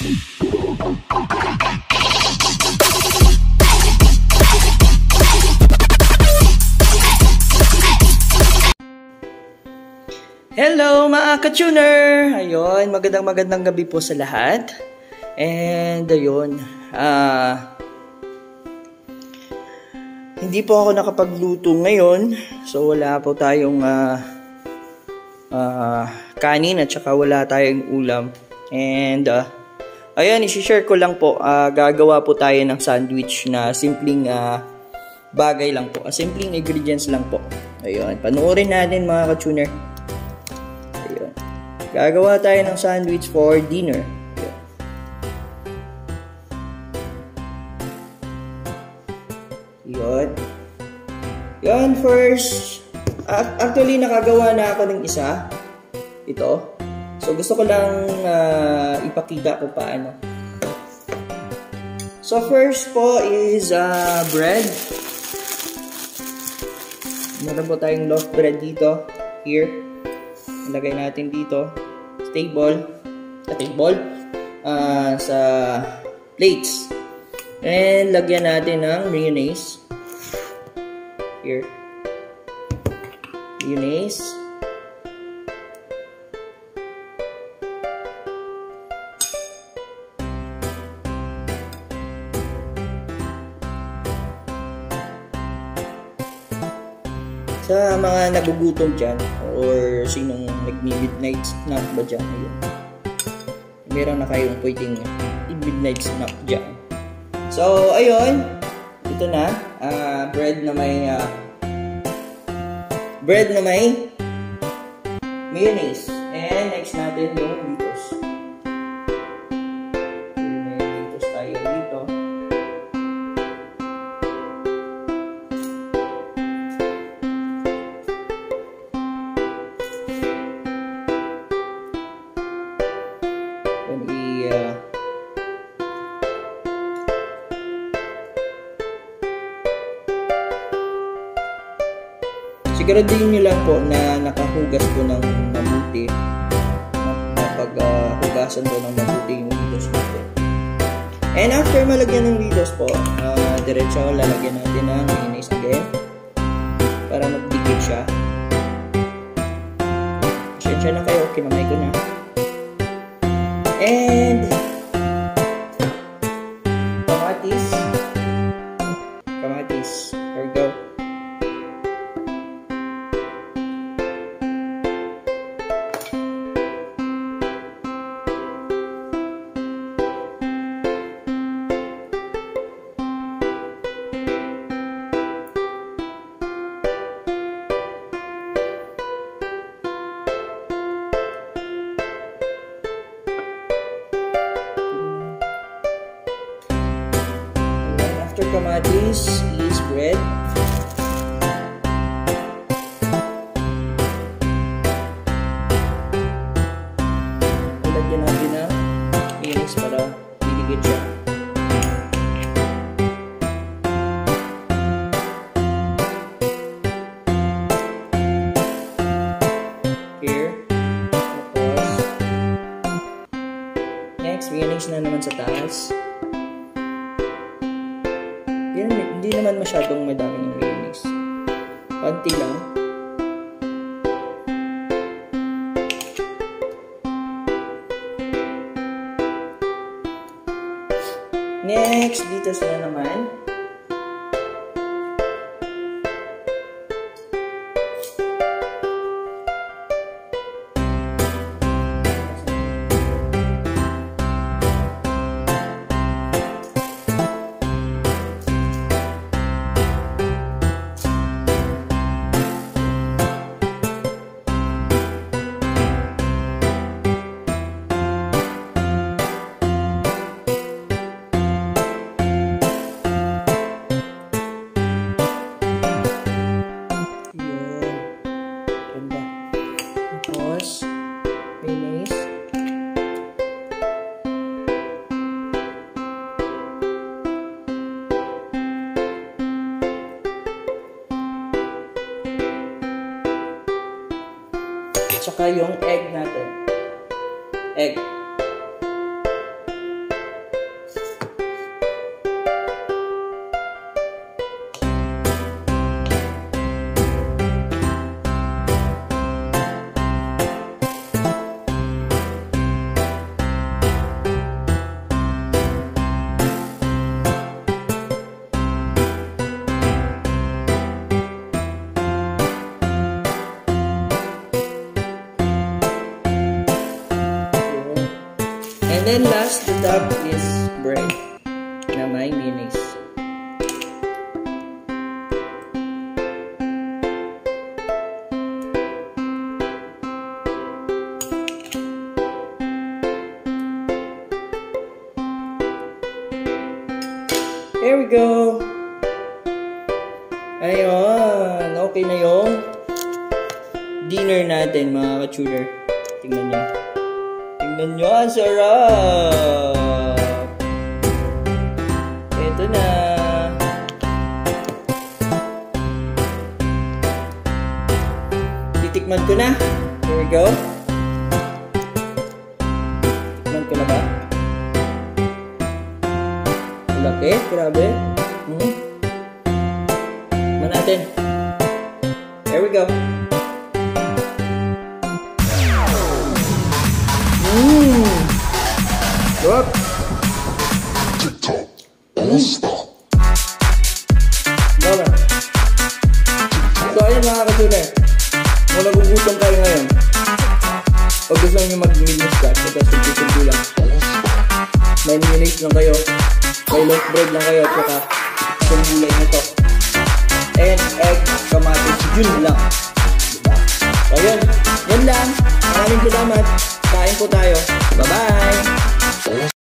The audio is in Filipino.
Hello mga ka-tuner! Ayun, magandang magandang gabi po sa lahat. And ayun. Uh, hindi po ako nakapagluto ngayon. So wala po tayong uh, uh, kanin at saka wala tayong ulam. And uh, ayun, isi-share ko lang po. Uh, gagawa po tayo ng sandwich na simpleng uh, bagay lang po. Uh, simpleng ingredients lang po. Ayun, panoorin natin mga ka-tuner. Gagawa tayo ng sandwich for dinner. Yun. Yun, first, actually nakagawa na ako ng isa. Ito. So gusto ko lang uh, ipakita ko paano. So first po is uh, bread. Meron po tayong loaf bread dito. Here. Ilagay natin dito. Table. Sa table. Uh, sa plates. And lagyan natin ng mayonnaise. Here. Mayonnaise sa mga nagugutom dyan or sinong nagmi-midnight snack ba dyan ayun. meron na kayong pwedeng midnight snack dyan. So ayun. Ito na uh, bread na may uh, bread na may mayonnaise. And next natin yung siguraduhin nyo lang po na nakahugas po ng mabuti. Napag uh, hugasan po ng mabuti yung windows natin and after malagyan ng windows po uh, diretso lalagyan natin ng mayonnaise again para magdikit siya. Pasensya na kayo kinamay ko na. And kamatis. Kamatis. We go kamatis is bread. Lagyan natin ng inis para diligid siya. Here. Tapos, next, mayonnaise na naman sa taas. Hindi naman masyadong madaming mayonnaise. Panti lang. Next, dito sila naman. Tsaka yung egg natin. Egg. And then last, the top is bread na may mayonnaise. Here we go! Ayun, okay na yung dinner natin mga ka-tutor. Tingnan nyo. Tingnan ang sarap! Ito na. Titikman ko na. Here we go. Tikman ko na ba? Laki, grabe. Hmm. Tikman natin. Here we go. Mmm! Sarap! Baba. So ayun mga katuner. Kung nagugutom kayo ngayon, o gusto nyo mag-millions ka, ito simple-simple lang. May mayonnaise lang kayo, may loaf lang kayo, at saka itong gulay na to. And egg, kamatis, yun lang. Diba? So ayun, yan lang. Maraming salamat. Kain po tayo. Bye-bye!